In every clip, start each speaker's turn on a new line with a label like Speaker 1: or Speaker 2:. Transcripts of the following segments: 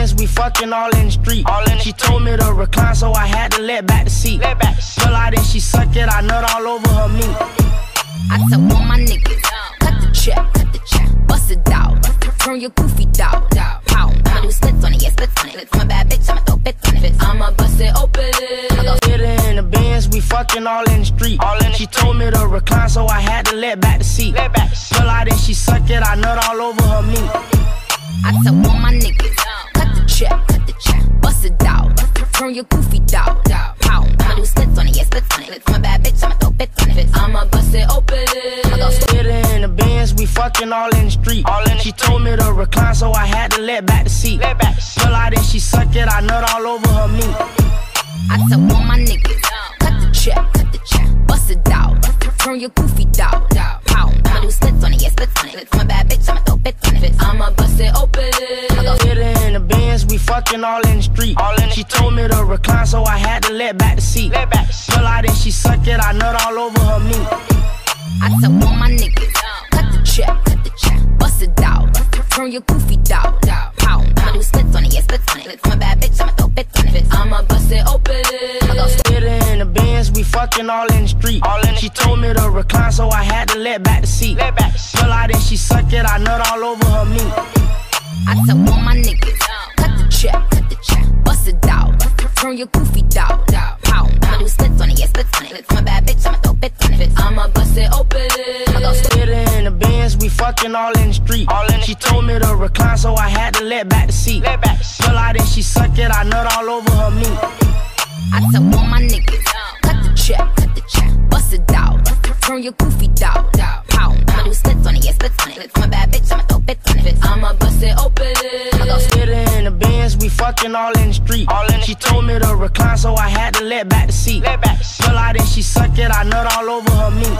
Speaker 1: Benz, we fucking all in the street. All in she told me to recline, so I had to let back the seat. Let back. Pull out and she suck it, I nut all over her meat.
Speaker 2: I tell all my niggas, cut the check, cut the check, bust it out, turn your goofy dog, dog, pow. I'ma do splits on it, yeah, splits on it. I'm a bad bitch, I'ma throw bits on it. I'ma bust it open.
Speaker 1: i Hit her in the Benz, we fucking all in the street. All in she told me to recline, so I had to let back the seat. Let back. Pull out and she suck it, I nut all over her meat.
Speaker 2: I tell all my niggas,
Speaker 1: fucking all in the street. All in the she told me to recline, so I had to let back the seat. Let back. Pull out and she suck it, I nut all over her meat.
Speaker 2: I tell all my niggas, cut the check, cut the check, bust it out, turn your goofy dog, dog, pow. I'ma do splits on it, yeah, splits on it. I'm a bad bitch, I'ma throw bits on it. I'ma bust it open.
Speaker 1: Hit her in the Benz, we fucking all in the street. All in the she told me to recline, so I had to let back the seat. Let back. Pull out and she suck it, I nut all over her meat.
Speaker 2: I tell all my niggas, cut the check, cut the check, bust it out, turn your goofy dog, dog, pow. I'ma do splits on it, yeah, splits on it. I'm a bad bitch, I'ma throw bits on it. I'ma bust it open.
Speaker 1: Hit her in the Benz, we fucking all in the street. All in she told me to recline, so I had to let back the seat. Let back. Pull out and she suck it, I nut all over her meat.
Speaker 2: I tell all my niggas, cut the check, cut the check, bust it out, turn your goofy dog,
Speaker 1: street. All in she told me to recline, so I had to let back the seat. Let back. Pull out and she suck it, I nut all over her meat.
Speaker 2: I tell all my niggas, cut the check, cut the check, bust it out, turn your goofy dog, dog, pow. I'ma do splits on it, yeah, splits on it. I'm a bad bitch, I'ma throw bits on it. I'ma bust it open.
Speaker 1: Hit her in the Benz, we fucking all in the street. All in she told me to recline, so I had to let back the seat. Let back. Pull out and she suck it, I nut all over her meat.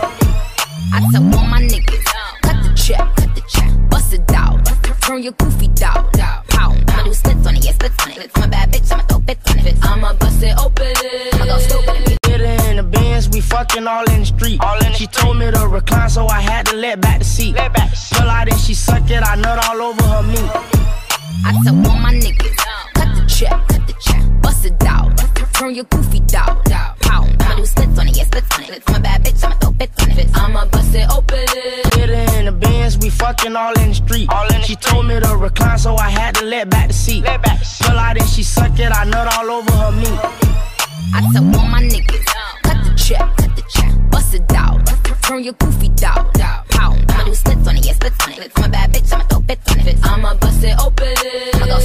Speaker 2: I tell all my niggas, cut the check, cut the check, bust it out, turn your goofy dog, dog, pow. I'ma do splits on it, yeah, splits on it. I'm a bad bitch, I'ma throw bits on it. I'ma bust it open.
Speaker 1: I Hit her in the Benz, we fucking all in the street. All in she told me to recline, so I had to let back the seat. Let back. Pull out and she suck it, I nut all over her meat.
Speaker 2: I tell all my niggas, cut the check, cut the check, bust it out, turn your goofy dog, dog, pow. I'ma do splits on it, yeah, splits on it. I'm a bad bitch, I'ma throw bits on it. I'ma bust it open.
Speaker 1: Fucking all in the street. All in she told me to recline, so I had to let back the seat. Let back. Pull out and she suck it, I nut all over her meat.
Speaker 2: I tell all my niggas, cut the check, cut the check, bust it out, turn your goofy dog, dog, pow. I'ma do splits on it, yeah, splits on it. I'm a bad bitch, I'ma throw bits on it. I'ma bust it open.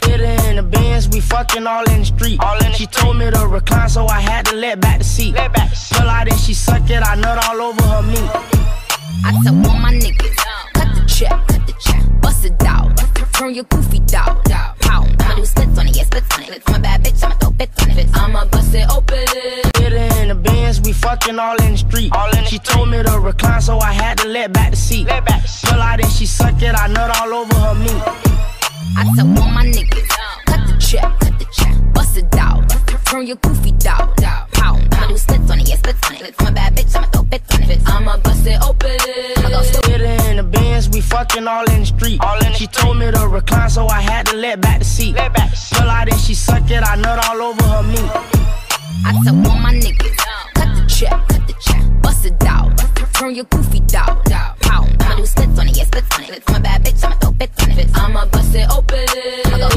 Speaker 1: Hit her in the Benz, we fucking all in the street. All in she told me to recline, so I had to let back the seat. Let back. Pull out and she suck it, I nut all over her meat.
Speaker 2: I tell all my niggas, cut the check, cut the check, bust it out, turn your goofy dog, dog, pow. I'ma do splits on it, yeah, splits on it. I'm a bad bitch, I'ma throw bits on it. I'ma bust it open.
Speaker 1: Hit her in the Benz, we fucking all in the street. All in she told me to recline, so I had to let back the seat. Let back. Pull out and she suck it, I nut all over her meat.
Speaker 2: I tell all my niggas, cut the check, cut the check, bust it out, turn your goofy dog, dog, pow. I'ma do splits on it, yeah, splits on it. I'm a bad
Speaker 1: fucking all in the street. All in she told me to recline, so I had to let back the seat. Let back. Pull out and she suck it, I nut all over her meat.
Speaker 2: I tell all my niggas, cut the check, cut the check, bust it out, turn your goofy dog, dog, pow. I'ma do splits on it, yeah, splits on it. I'm a bad bitch, I'ma throw bits on it. I'ma bust it open.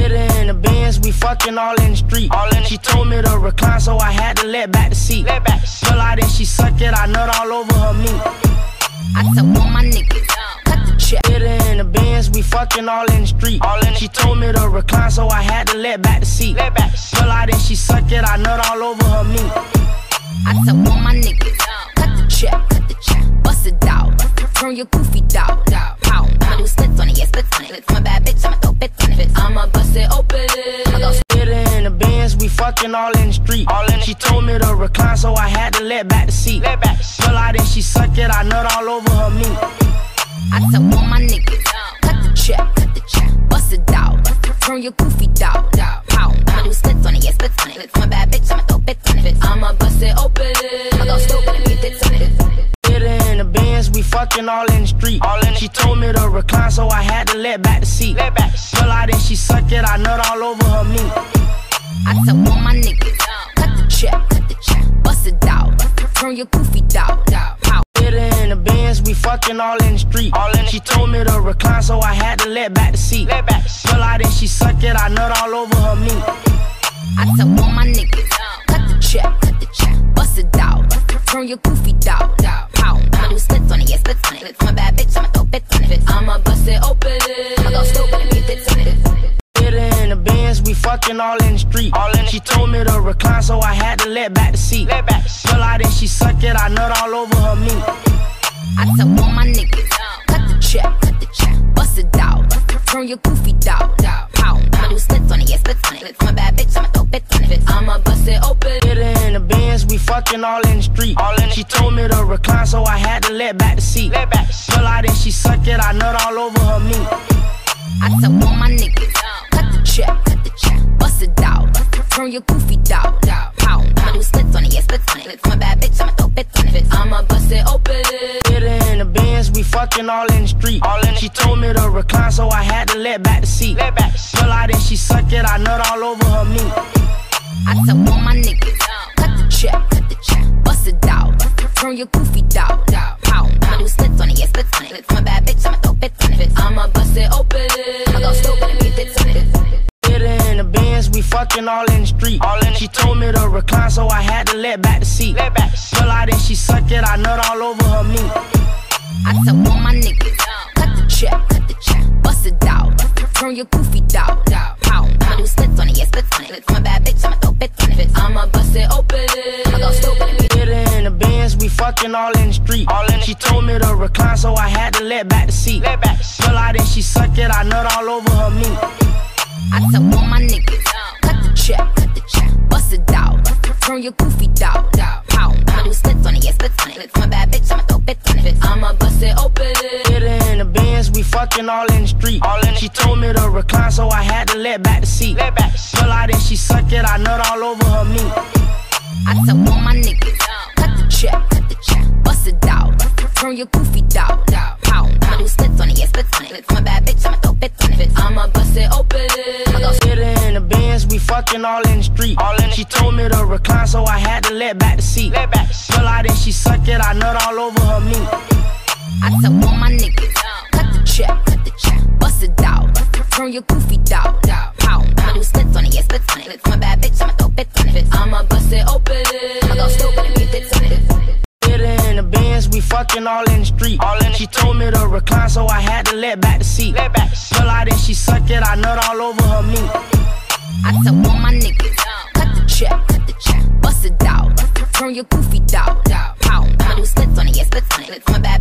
Speaker 1: Hit her in the Benz, we fucking all in the street. All in she told me to recline, so I had to let back the seat. Let back. Pull out and she suck it, I nut all over her meat.
Speaker 2: I tell all my niggas, cut the check.
Speaker 1: Hit her in the Benz, we fucking all in the street. All in she told me to recline, so I had to let back the seat. Let back. Pull out and she suck it, I nut all over her meat.
Speaker 2: I tell all my niggas, cut the check, cut the check, bust it out, turn your goofy dog, dog, pow. I'ma do splits on it, yeah, splits on it. I'm a bad bitch, I'ma throw bits on it. I'ma bust it open.
Speaker 1: Hit her in the Benz, we fucking all in the street. All in she told me to recline, so I had to let back the seat. Let back. Pull out and she suck it, I nut all over her meat.
Speaker 2: I tell all my niggas, cut the check, cut the check, bust it out, turn your goofy dog, dog, pow. I'ma do splits on it, yeah, splits on it. I'm a bad bitch, I'ma throw bits on it. I'ma bust it open. I'ma go stupid and beat it on it.
Speaker 1: Hit her in the Benz, we fucking all in the street. All in she told me to recline, so I had to let back the seat. Let back. Pull out and she suck it, I nut all over her meat.
Speaker 2: I tell all my niggas, cut the check, cut the check, bust it out, turn your goofy dog, pow.
Speaker 1: We fucking all in the street. All in she told me to recline, so I had to let back the seat. Let back. Pull out and she suck it, I nut all over her meat.
Speaker 2: I tell all my niggas, cut the check, cut the check, bust it out, turn your goofy dog, pow. I'ma do splits on it, my niggas, cut the check, cut the check, bust it out, turn your goofy dog, pow. I'ma do splits on it, yeah, splits on it. I'm a bad bitch, I'ma throw bits on it. I'ma bust it open.
Speaker 1: Hit her in the Benz, we fucking all in the street. All in she told me to recline, so I had to let back the seat. Let back. Pull out and she suck it, I nut all over her Benz, all in the street. All in she told me to recline, so I had to let back the seat. Let back. Pull out and she suck it, I nut all over her meat.
Speaker 2: I tell all my niggas, cut the check, cut the check, bust it out, turn your goofy dog, pow. I'ma do splits on it, yeah, splits on it. I'm a bad bitch, I'ma throw bits on it. I'ma bust it open, I'ma go stupid and get bits on it.
Speaker 1: In the Benz, we fucking all in the street. All in she told me to recline, so I had to let back the seat. Let back. Pull out
Speaker 2: turn your goofy dog, pow. I'ma do splits on it, yeah, splits on it. I'm a bad bitch, I'ma throw bits on it. I'ma bust it open, I'ma go stupid get
Speaker 1: Hit her in the Benz, we fucking all in the street. All in she told me to recline, so I had to let back the seat. Let back. Pull out and she suck it, I nut all over her meat.
Speaker 2: I tell all my niggas, cut the check, cut the check, bust it out, turn your goofy dog, pow. I'ma do splits on it, yeah, splits on it. I'm a bad bitch, I'ma throw bits on it. I'ma bust it open.
Speaker 1: Hit her in the Benz, we fucking all in the street. All in she told me to recline, so I had to let back the seat. Let back. Pull out and she suck it, I nut all over her meat.
Speaker 2: I tell all my niggas, cut the check, cut the check, bust it out, turn your goofy dog, pow. I'ma do splits on it, yeah, splits on it. I'm a bad bitch, I'ma throw bits on it. I'ma bust it open, I'ma go
Speaker 1: Hit in the Benz, we fucking all in the street. All in she told me to recline, so I had to let back the seat. Let back. Pull out and she suck it, I nut all over her meat.
Speaker 2: I tell all my niggas, cut the check, cut the check, bust it out, turn your goofy dog, pow. I'ma do splits on it, yeah, splits on it. I'm a bad bitch, I'ma throw bits on it. I'ma bust it open, I'ma go stupid and get bits on it.
Speaker 1: Hit in the Benz, we fucking all in the street. All in she told me to recline, so I had to let back the seat. Let back. Pull out and she suck it, I nut all over her meat.
Speaker 2: I tell all my niggas, cut the check, cut the check, bust it out, turn your goofy dog, pow. I'ma do splits on it, yeah, splits on it. I'm a bad